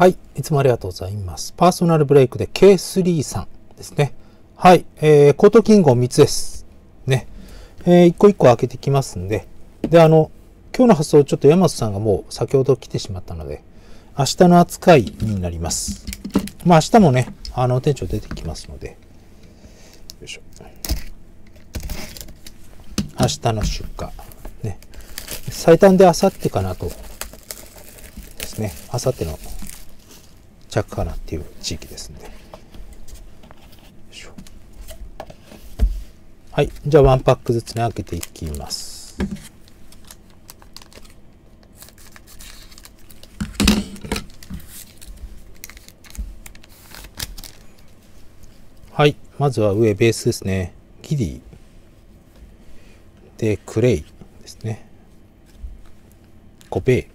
はい。いつもありがとうございます。パーソナルブレイクで K3 さんですね。はい。えー、コートキングを3つです。ね。えー、一個一個開けてきますんで。で、あの、今日の発送ちょっと山瀬さんがもう先ほど来てしまったので、明日の扱いになります。まあ明日もね、あの、店長出てきますので。よいしょ。明日の出荷。ね。最短で明後日かなと。ですね。明後日の着かなっていう地域ですんで。はい。じゃあワンパックずつね、開けていきます。はい。まずは上、ベースですね。ギディ。で、クレイですね。コベイ。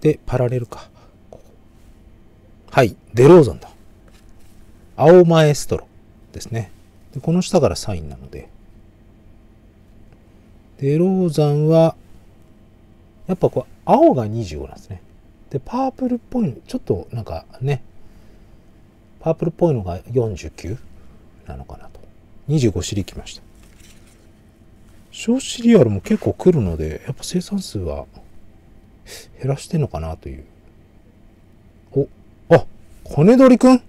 で、パラレルか。はい。デローザンだ。青マエストロですね。でこの下からサインなので。デローザンは、やっぱこう、青が25なんですね。で、パープルっぽい、ちょっとなんかね、パープルっぽいのが49なのかなと。25シリ来ました。小シリアルも結構来るので、やっぱ生産数は減らしてんのかなという。お、骨取りくん？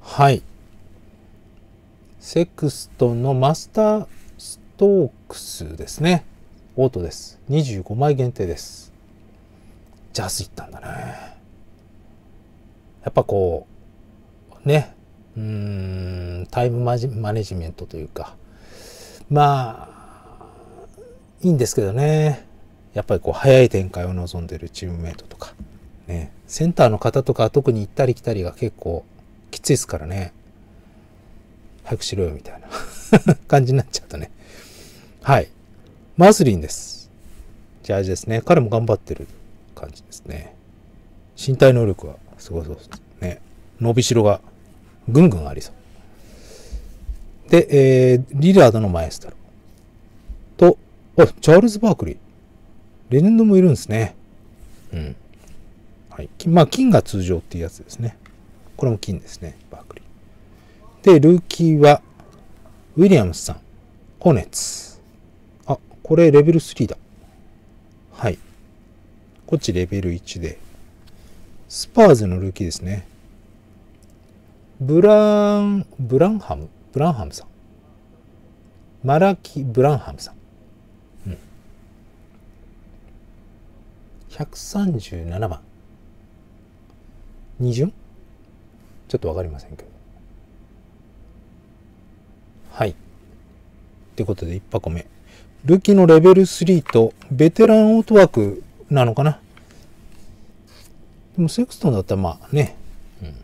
はい。セクストンのマスターストークスですね。オートです。25枚限定です。ジャスいったんだね。やっぱこう、ね、うーん、タイムママネジメントというか、まあ、いいんですけどね。やっぱりこう、早い展開を望んでいるチームメイトとか、ね、センターの方とか特に行ったり来たりが結構きついですからね。早くしろよみたいな 感じになっちゃうとね。はい。マスリンです。ジャージですね。彼も頑張ってる感じですね。身体能力はすごそうですね。伸びしろがぐんぐんありそう。で、えー、リラードのマエストロ。と、あ、チャールズ・バークリー。レジェンドもいるんですね。うん。はい。まあ、金が通常っていうやつですね。これも金ですね。バークリー。で、ルーキーは、ウィリアムスさん。ホネツ。あ、これレベル3だ。はい。こっちレベル1で。スパーズのルーキーですね。ブラン、ブランハム？ブランハムさん。マラキ・ブランハムさん。うん。137番。二巡？ちょっとわかりませんけど。はい。ってことで、1箱目。ルキのレベル3と、ベテランオートワークなのかな？でも、セクストンだったら、まあね、うん、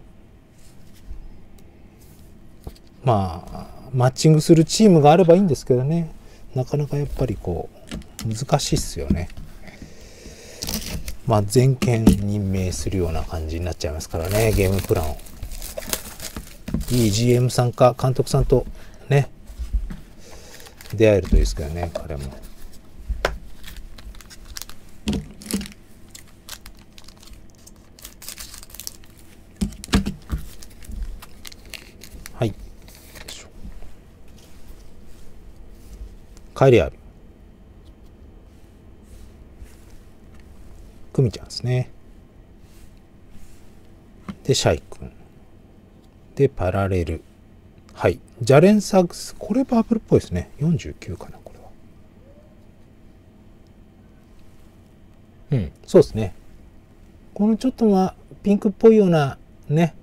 まあ、マッチングするチームがあればいいんですけどね。なかなかやっぱりこう、難しいっすよね。まあ、全権任命するような感じになっちゃいますからね、ゲームプランを。いい GM さんか監督さんとね、出会えるといいですけどね、彼も。はい。帰りある。クミちゃんですね。で、シャイ君。で、パラレル。はい。ジャレンサグス。これパープルっぽいですね。49かな、これは。うん、そうですね。このちょっとまあ、ピンクっぽいような、ね、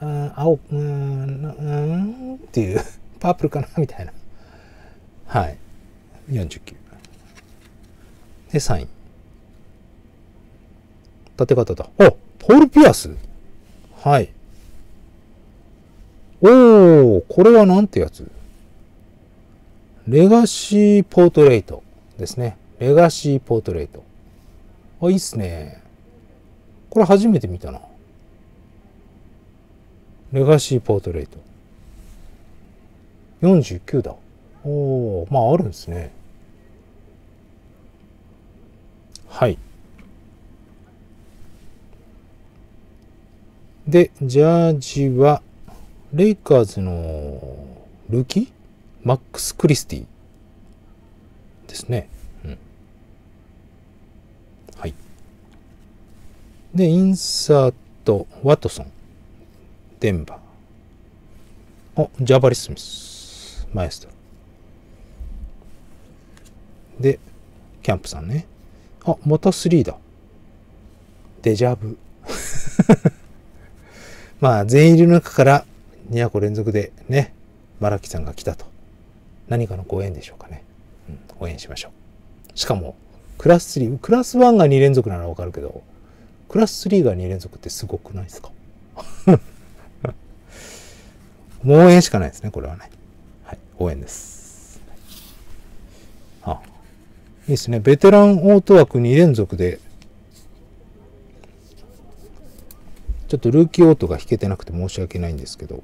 あ青、うん、うんっていう、パープルかな、みたいな。はい。49。で、サイン。立て方だ。あポール・ピアスはい。おー、これはなんてやつ？レガシーポートレートですね。レガシーポートレート。あ、いいっすね。これ初めて見たな。レガシーポートレート。49だ。おー、まああるんですね。はい。で、ジャージは、レイカーズのルーキー？マックス・クリスティですね。うん。はい。で、インサート、ワトソン、デンバー。お、ジャバリ・スミス、マエストロ。で、キャンプさんね。あ、また3だ。デジャブ。まあ、全員いる中から2個連続でね、マラキさんが来たと。何かのご縁でしょうかね。うん、応援しましょう。しかも、クラス3、クラス1が2連続ならわかるけど、クラス3が2連続ってすごくないですか？もう応援しかないですね、これはね。はい、応援です。あ、いいですね。ベテランオート枠2連続で、ちょっとルーキーオートが弾けてなくて申し訳ないんですけど、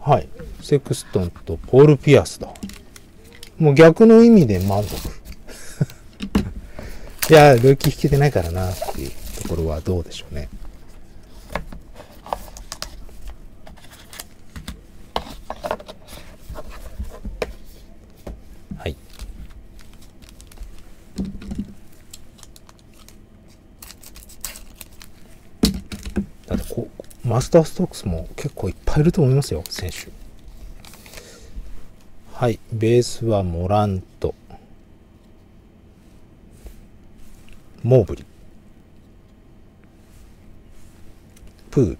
はい。セクストンとポール・ピアスだ。もう逆の意味で満足。いや、ルーキー引けてないからなっていうところはどうでしょうね。はい。だってこう、マスターストックスも結構いっぱいいると思いますよ、選手。はい、ベースはモラント。モーブリ。プール。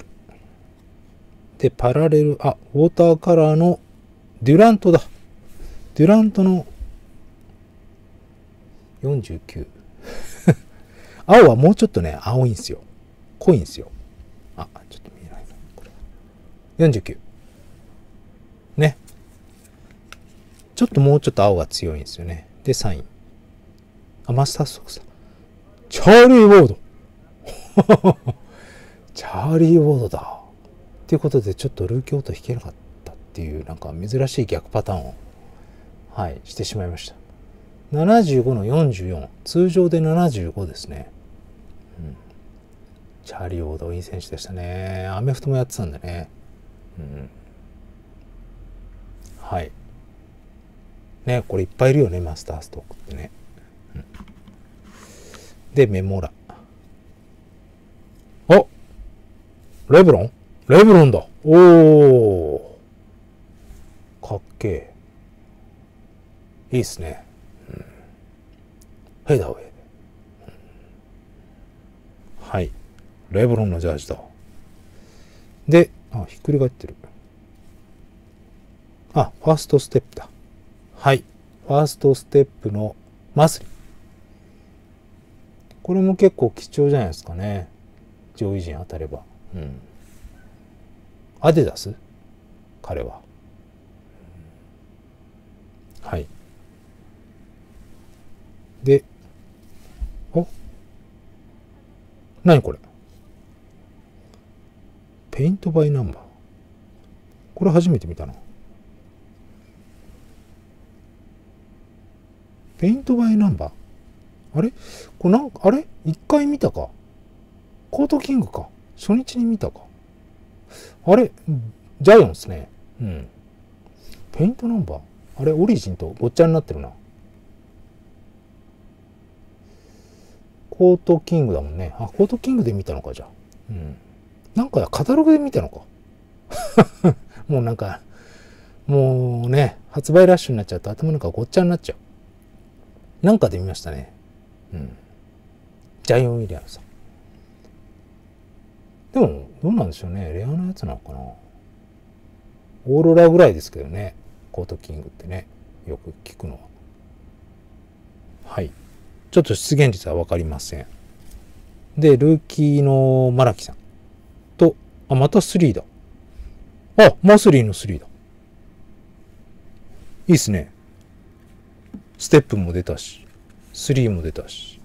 で、パラレル、あ、ウォーターカラーのデュラントだ。デュラントの49。青はもうちょっとね、青いんですよ。濃いんですよ。あ、ちょっと。49。ね。ちょっともうちょっと青が強いんですよね。で、サイン。あ、マスターソックス。チャーリー・ウォード。チャーリー・ウォードだ。っていうことで、ちょっとルーキーオート弾けなかったっていう、なんか珍しい逆パターンを、はい、してしまいました。75の44。通常で75ですね。うん。チャーリー・ウォード、いい選手でしたね。アメフトもやってたんでね。うん。はい。ね、これいっぱいいるよね、マスターストックってね。うん、で、メモラ。あレブロン？レブロンだ。おー。かっけえ。いいっすね。うん、フェイダウェイ、はい。レブロンのジャージだ。で、あ、ひっくり返ってる。あ、ファーストステップだ。はい。ファーストステップのマスリ。これも結構貴重じゃないですかね。上位陣当たれば。うん。アデダス？彼は。はい。で、お？何これ？ペイントバイナンバー。これ初めて見たな。Paint by Number？あれ？これなんか、あれ？一回見たか？ Court King か初日に見たかあれ？ジャイアンツね。うん。 Paint Number あれ？ Origin とごっちゃになってるな。 Court King だもんね。あ、 Court King で見たのか、じゃあ。うん。なんかカタログで見たのか？もうなんか、もうね、発売ラッシュになっちゃうと頭の中ごっちゃになっちゃう。なんかで見ましたね。うん。ジャイオン・ウィリアムさん。でも、どうなんでしょうね。レアなやつなのかな。オーロラぐらいですけどね。コートキングってね。よく聞くのは。はい。ちょっと出現率はわかりません。で、ルーキーのマラキさん、あ、また3だ。あ、マスリーの3だ。いいっすね。ステップも出たし、3も出たし。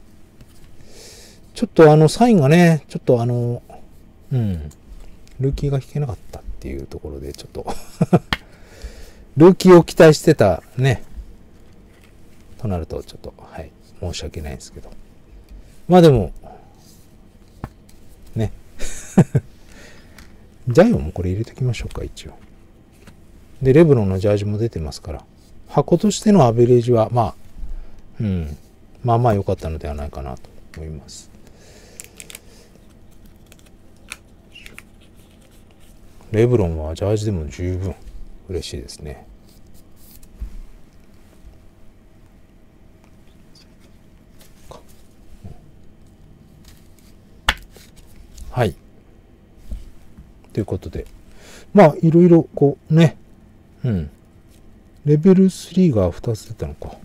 ちょっとあの、サインがね、ちょっとあの、うん、ルーキーが弾けなかったっていうところで、ちょっと ルーキーを期待してたね、となると、ちょっと、はい、申し訳ないんですけど。まあでも、ジ ャイオンもこれ入れておきましょうか、一応。で、レブロンのジャージも出てますから、箱としてのアベレージは、まあ、うん、まあまあ良かったのではないかなと思います。レブロンはジャージでも十分嬉しいですね。はい。ということで。まあ、いろいろ、こうね。うん。レベル3が2つ出たのか。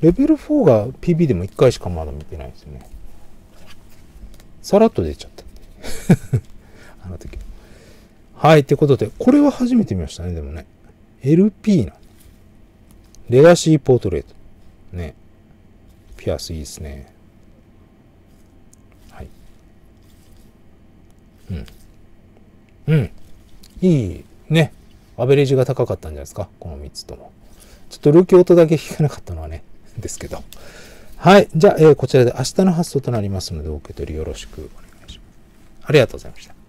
レベル4が PB でも1回しかまだ見てないですよね。さらっと出ちゃった。あの時。はい。ってことで、これは初めて見ましたね、でもね。LP な。レガシーポートレート。ね。ピアスいいですね。はい。うん。いいね。アベレージが高かったんじゃないですか？この3つとも。ちょっとルーキー音だけ聞かなかったのはね、ですけど。はい。じゃあ、えー、こちらで明日の発送となりますので、お受け取りよろしくお願いします。ありがとうございました。